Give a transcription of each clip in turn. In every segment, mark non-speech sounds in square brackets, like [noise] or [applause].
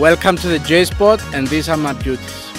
Welcome to the J Spot, and these are my duties.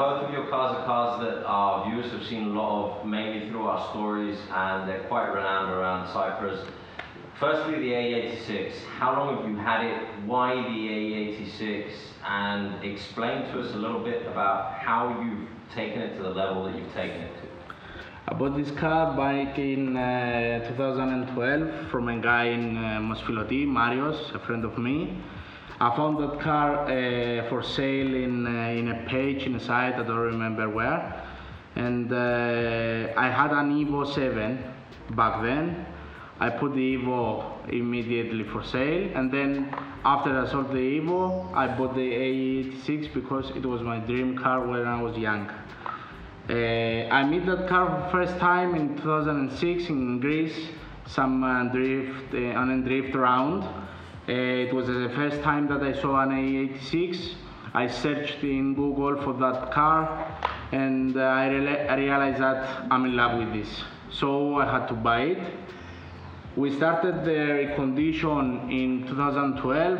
Both of your cars are cars that our viewers have seen a lot of, mainly through our stories, and they're quite renowned around Cyprus. Firstly, the AE86. How long have you had it? Why the AE86? And explain to us a little bit about how you've taken it to the level that you've taken it to. I bought this car back in uh, 2012 from a guy in uh, Mosfiloti, Marios, a friend of me. I found that car uh, for sale in, uh, in a page, in a site, I don't remember where. And uh, I had an Evo 7 back then. I put the Evo immediately for sale. And then after I sold the Evo, I bought the AE86 because it was my dream car when I was young. Uh, I met that car first time in 2006 in Greece, some uh, drift uh, on a drift round. Uh, it was the first time that I saw an AE86. I searched in Google for that car, and uh, I, reali- I realized that I'm in love with this. So I had to buy it. We started the recondition in 2012.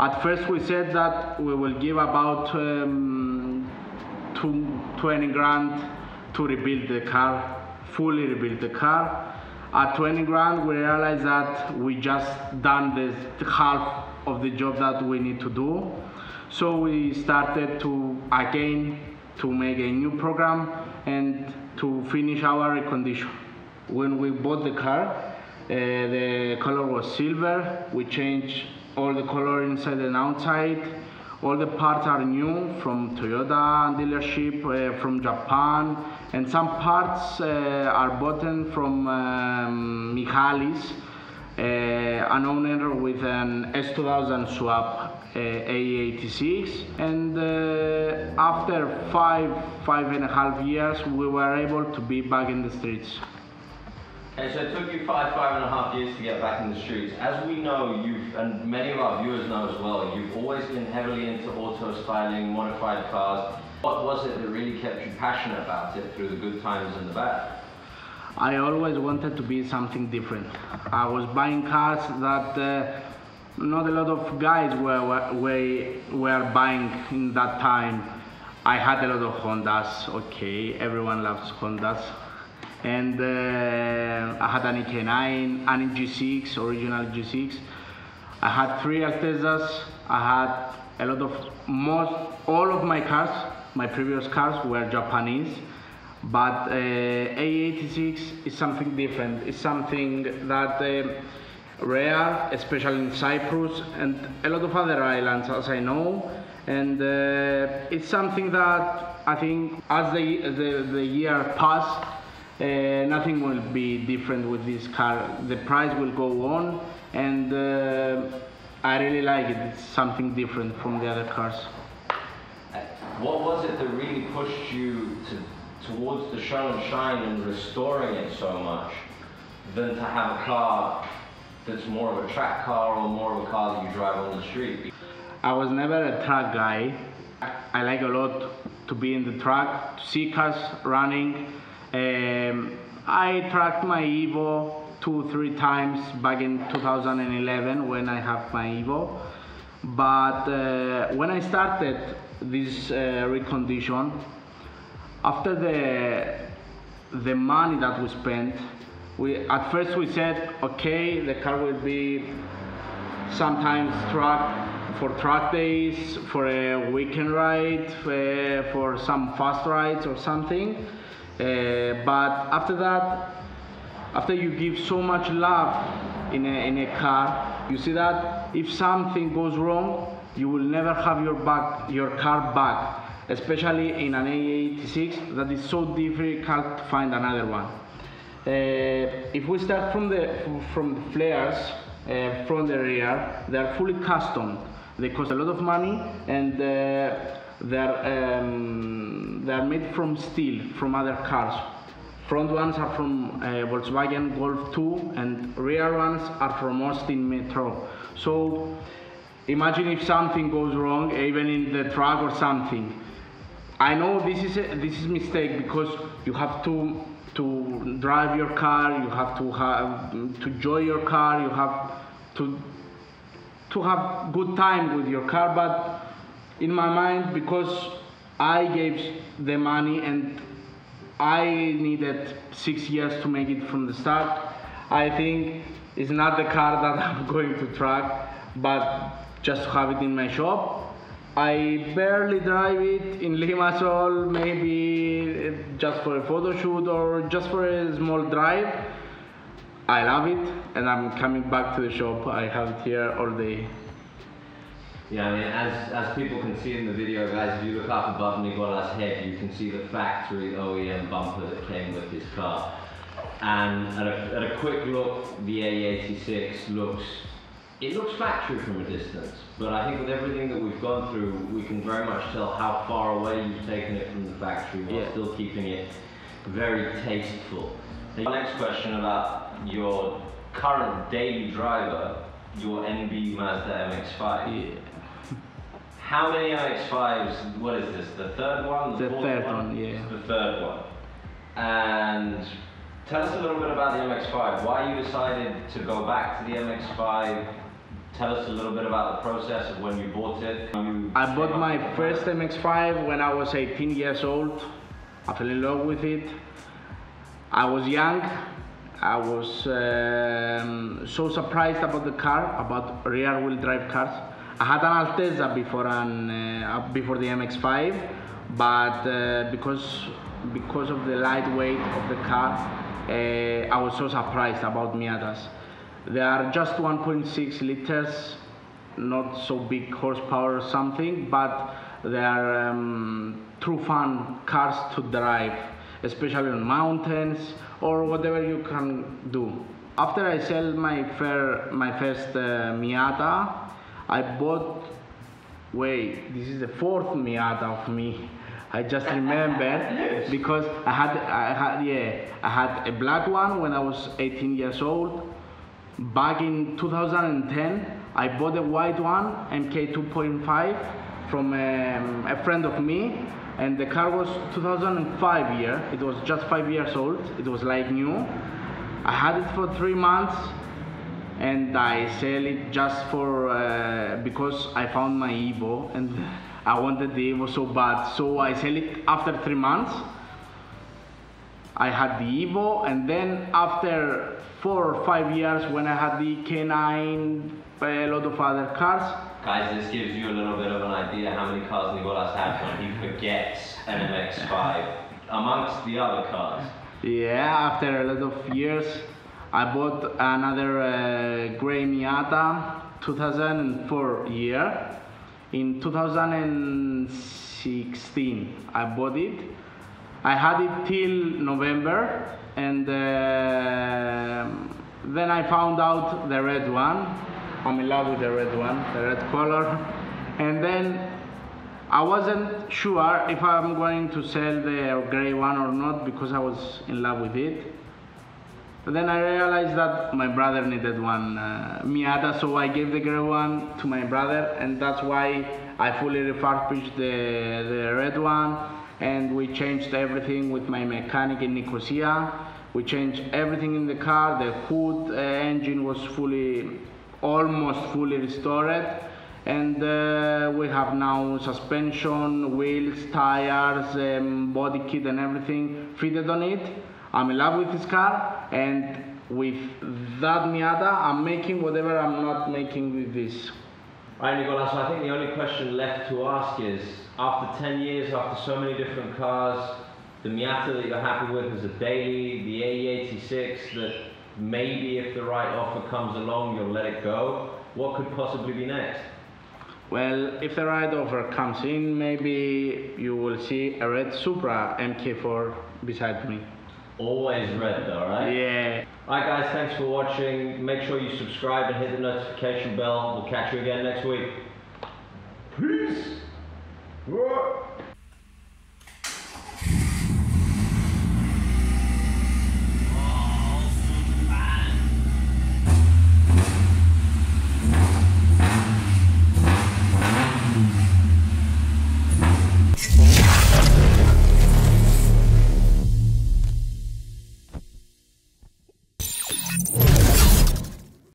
At first, we said that we will give about um, two, 20 grand to rebuild the car, fully rebuild the car. At 20 grand, we realized that we just done the half of the job that we need to do. So we started to again to make a new program and to finish our recondition. When we bought the car, uh, the color was silver. We changed all the color inside and outside. All the parts are new from Toyota dealership, uh, from Japan, and some parts uh, are bought from um, Michalis, uh, an owner with an S2000 swap uh, AE86. And after five, five and a half years, we were able to be back in the streets. And so it took you five, five and a half years to get back in the streets. As we know, you've, and many of our viewers know as well, you've always been heavily into auto styling, modified cars. What was it that really kept you passionate about it through the good times and the bad? I always wanted to be something different. I was buying cars that uh, not a lot of guys were, were, were buying in that time. I had a lot of Hondas, okay, everyone loves Hondas. And uh, I had an EK9, an EG6, original EG6. I had three Altezzas. I had a lot of, most, all of my cars, my previous cars were Japanese. But uh, AE86 is something different. It's something that uh, rare, especially in Cyprus and a lot of other islands, as I know. And uh, it's something that I think as the, the, the year pass, uh, nothing will be different with this car. The price will go on, and uh, I really like it. It's something different from the other cars. What was it that really pushed you to, towards the show and shine and restoring it so much than to have a car that's more of a track car or more of a car that you drive on the street? I was never a track guy. I like a lot to be in the track, to see cars running. Um, I tracked my Evo two, three times back in 2011 when I have my Evo. But uh, when I started this uh, recondition, after the the money that we spent, we at first we said, okay, the car will be sometimes track for track days, for a weekend ride, uh, for some fast rides or something. Uh, but after that, after you give so much love in a, in a car, you see that if something goes wrong, you will never have your back, your car back. Especially in an AE86, that is so difficult to find another one. Uh, if we start from the from the flares uh, from the rear, they are fully custom. They cost a lot of money and uh, they're um, they're made from steel from other cars. Front ones are from uh, Volkswagen Golf 2 and rear ones are from Austin Metro. So imagine if something goes wrong, even in the truck or something. I know this is a, this is mistake because you have to to drive your car, you have to have to enjoy your car, you have to to have good time with your car. But in my mind, because I gave the money and I needed six years to make it from the start, I think it's not the car [laughs] that I'm going to track, but just to have it in my shop. I barely drive it in Limassol, maybe just for a photo shoot or just for a small drive. I love it and I'm coming back to the shop. I have it here all day. Yeah, I mean, as, as people can see in the video, guys, if you look up above Nikolas' head, you can see the factory OEM bumper that came with his car. And at a, at a quick look, the AE86 looks it looks factory from a distance, but I think with everything that we've gone through, we can very much tell how far away you've taken it from the factory while Yeah. still keeping it very tasteful. The next question about your current daily driver, your NB Mazda MX-5. Yeah. How many MX-5s, what is this, the third one? The fourth third one, yeah. The third one. And tell us a little bit about the MX-5, why you decided to go back to the MX-5. Tell us a little bit about the process of when you bought it. You I bought my first plan. MX5 when I was 18 years old. I fell in love with it. I was young. I was um, so surprised about the car, about rear-wheel drive cars. I had an Altezza before an uh, before the MX5, but uh, because because of the lightweight of the car, uh, I was so surprised about Miatas. They are just 1.6 liters, not so big horsepower or something, but they are um, true fun cars to drive, especially on mountains or whatever you can do. After I sell my fair, my first uh, Miata, I bought. Wait, this is the fourth Miata of me. I just remember [laughs] because I had, I had, yeah, I had a black one when I was 18 years old. Back in 2010, I bought a white one, MK 2.5, from um, a friend of me, and the car was 2005 year. It was just five years old. It was like new. I had it for three months, and I sell it just for uh, because I found my Evo and I wanted the Evo so bad. So I sell it after three months. I had the Evo, and then after four or five years, when I had the K9, a lot of other cars, Guys, this gives you a little bit of an idea how many cars Nikolas has when he forgets an MX-5 amongst the other cars. yeah, after a lot of years, I bought another uh, gray Miata, 2004 year. In 2016, I bought it. I had it till November, and um then I found out the red one. I'm in love with the red one, the red color. And then I wasn't sure if I'm going to sell the gray one or not because I was in love with it. But then I realized that my brother needed one uh, Miata, so I gave the gray one to my brother, and that's why I fully refurbished the, the red one. And we changed everything with my mechanic in Nicosia. We changed everything in the car. The hood uh, engine was fully, almost fully restored. And uh, we have now suspension, wheels, tires, um, body kit, and everything fitted on it. I'm in love with this car, and with that Miata, I'm making whatever I'm not making with this. Right, Nikolas, I think the only question left to ask is, after 10 years, after so many different cars, the Miata that you're happy with is a daily, the AE86 that maybe if the right offer comes along, you'll let it go. What could possibly be next? Well, if the right offer comes in, maybe you will see a red Supra MK4 beside me. Always red though, right? Yeah. Alright guys, thanks for watching. Make sure you subscribe and hit the notification bell. We'll catch you again next week. Peace!